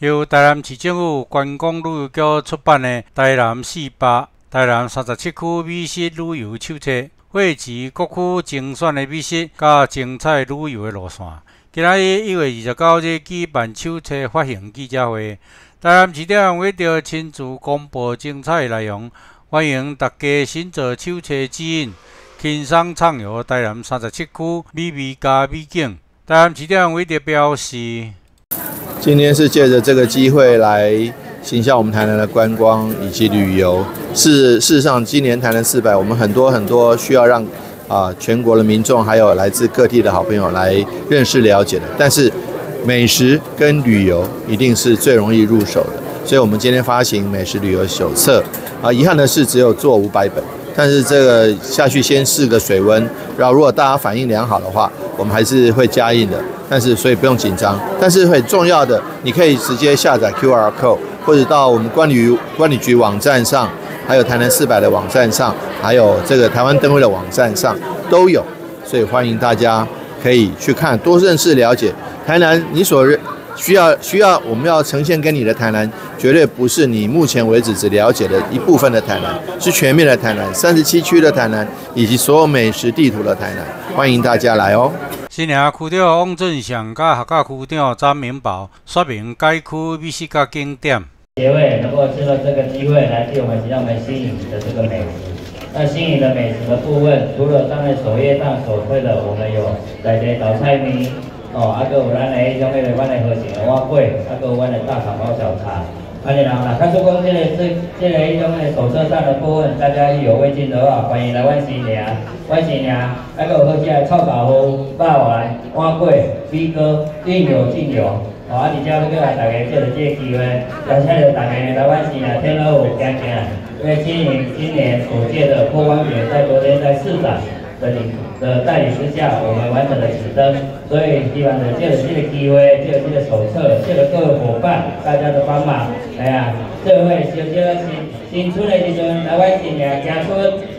由台南市政府观光旅游局出版的《台南四百台南三十七区美食旅游手册》，汇集各区精选的美食，甲精彩旅游的路线。今仔日一月二十九日举办手册发行记者会，台南市长为着亲自公布精彩内容，欢迎大家先做手册指引，轻松畅游台南三十七区美味加美景。台南市长为着表示。今天是借着这个机会来行销我们台南的观光以及旅游。是事实上，今年台南四百，我们很多很多需要让啊全国的民众还有来自各地的好朋友来认识了解的。但是美食跟旅游一定是最容易入手的，所以我们今天发行美食旅游手册。啊，遗憾的是只有做五百本。但是这个下去先试个水温，然后如果大家反应良好的话，我们还是会加印的。但是所以不用紧张。但是很重要的，你可以直接下载 QR code，或者到我们关旅关旅局网站上，还有台南四百的网站上，还有这个台湾灯会的网站上都有。所以欢迎大家可以去看，多认识了解台南你所认。需要需要，我们要呈现给你的台南，绝对不是你目前为止只了解的一部分的台南，是全面的台南，三十七区的台南，以及所有美食地图的台南，欢迎大家来哦。新营区长王正祥甲客家区长张明宝说明该区美食甲景点。协会能够借助这个机会来替我们让我们新颖的这个美食。那新颖的美食的部分，除了站在首页上所推的，我们有来来找菜名。哦，啊，搁有咱的迄种迄个，阮的和型的碗粿，啊，搁有阮的大肠包小肠。啊，然后啦，看出讲这个这这个迄种的手册上的部分，大家意犹未尽的话，欢迎来阮新营，阮新营，啊，搁有好食的臭豆腐、肉丸、碗粿、米糕，尽有尽有。哦，啊，而且要来大家借着这个机会，邀请着大家来阮新营天鹅湖行行，因为今年今年首届的破万节在昨天在市长的领的带领之下，我们完整的启灯。所以希望呢，借着这个机会，借着这个手册，借着各位伙伴大家的帮忙，哎呀，社会小小新新春的时阵，来阮新营行春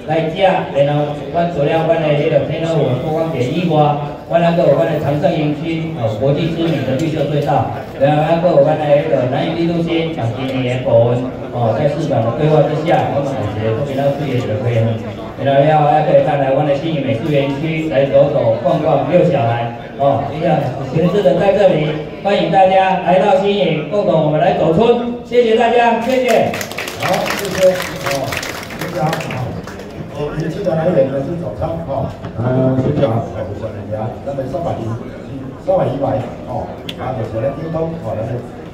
来食，然后阮除了阮的迄个天鹅湖观光节以外，阮还阁有阮的长盛园区哦，国际知名的绿色隧道，然后还阁有阮的迄个南屿绿路线，像今年保温哦，在市长的规划之下，我们感觉特别到事业的推动，然后要还可以再来阮的新营美术园区来走走逛逛，遛小孩。哦，一样形式的在这里，欢迎大家来到新营，共同我们来走村，谢谢大家，谢谢。好，谢谢。哦，谢谢啊。我们记得来演的是早餐，哈。嗯，谢谢啊。好，谢谢大家。那么三百一，三百一百，哦，啊，就是来沟通，哦，来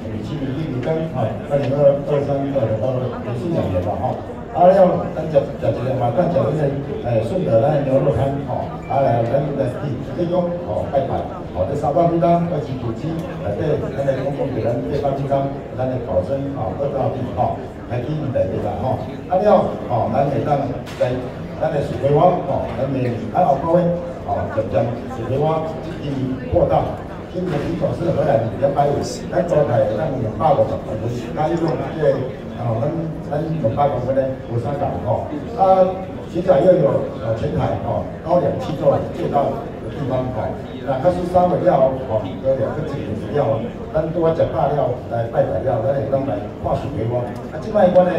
米其林一米跟，哈，二零二二三二的到连续两年了，哈。啊，要咱食食一个嘛，咱食迄个诶顺德咱牛肉汤吼，啊来咱来去这种吼拜拜，吼这三百几张二十九支，内底咱来公共给咱这八几张，咱来保证吼二到底吼，来去内底啦吼，啊了吼，咱会当来咱的水花吼，咱的啊后各位吼，就将水花进行扩大。今年李总是回来两百五，咱昨台咱两百五十，他用这哦，咱咱两百公分呢有三档吼，啊，现在又有前台吼高两七座借到地方吼，那它是三个料吼，有两个子料，咱多食大料来拜拜料，咱会当来化水给我。啊，即摆我呢，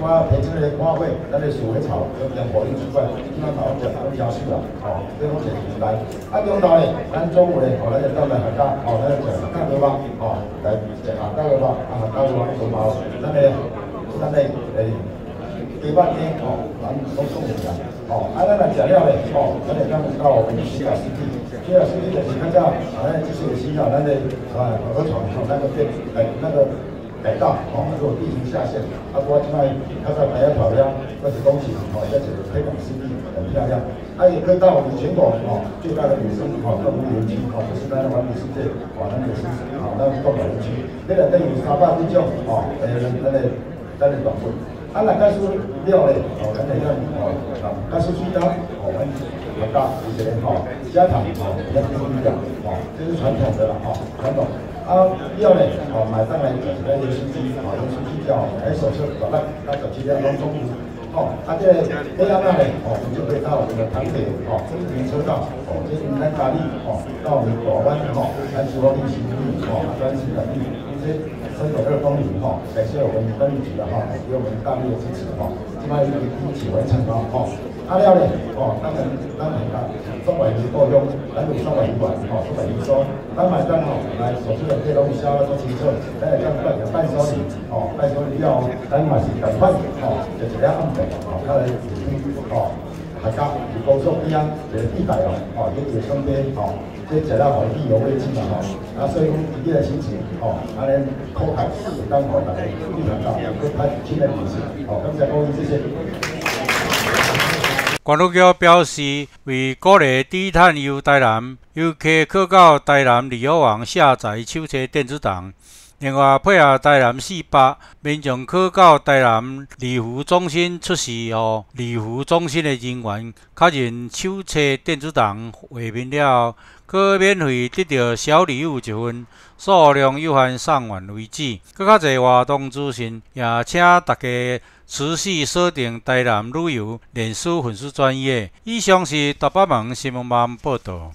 我平时咧花卉，咱的鼠尾草跟两火力之怪，即摆老食都消失了吼，这种是平台。啊，中昼咧，咱中午咧，吼，咱就到来客家，吼，咱就食客家话，吼，来食客家话，啊，客家话同埋咱的咱的诶几百天，吼，咱都送人家，哦，啊，咱来食了咧，吼，咱会当到我们西雅湿地。西雅湿地就是客家，咱就是有西雅咱的啊河床，吼，那个变诶那个。改道哦，那个地形下陷，啊，我另外他在白鸭草呀，二十公顷哦，而且推广湿地很漂亮。它也可以到我们全国哦最大的野生哦动物园区哦，就是咱的完美世界哦，那个是哦，那个动物园区，那个等于沙巴比较哦，呃，那个咱的短裤。啊，那该是料嘞哦，咱的料哦，啊，该是鸡蛋哦，很很大一些哦，家常哦，比较不一样哦，这是传统的了哦，传统。啊，料呢？哦，买上来就是那些司机，哦，用司机叫，哎，手车把那那手机料弄充足，哦，啊，这这样那呢？哦，你就可以到我们的台铁，哦，中停车道，哦，这是大力，哦，到我们左湾，哦，来做旅行地，哦，专心的地，这些深点二公里哈，感谢我们分局的哈，给我们大力的支持哈，今麦已经一起完成了哈。阿了咧，哦，当然当然啦，作为一个用，咱用作为一环吼，作为一说，咱买单吼，来所做的这拢是销做清楚，咱来讲办个伴手礼，哦，伴手礼了，咱嘛是赶快吼，就一了暗地吼，看来自己吼。大家如果说边啊，这个地带哦，哦，也就身边哦，这食了好意犹未尽嘛吼，啊，所以讲自己的心情哦，安尼慷慨，当好大家非常到，去拍亲的明星，哦，感谢各位，谢谢。关路局表示，为鼓励低碳游台南，游客可到台南旅游网下载手册电子档。另外，配合台南四八，民众可到台南礼服中心出示，予旅服中心的人员确认手册电子档画面了，可免费得到小礼物一份，数量有限，送完为止。更较侪活动资讯，也请大家持续锁定台南旅游脸书粉丝专业。以上是大北门新闻网报道。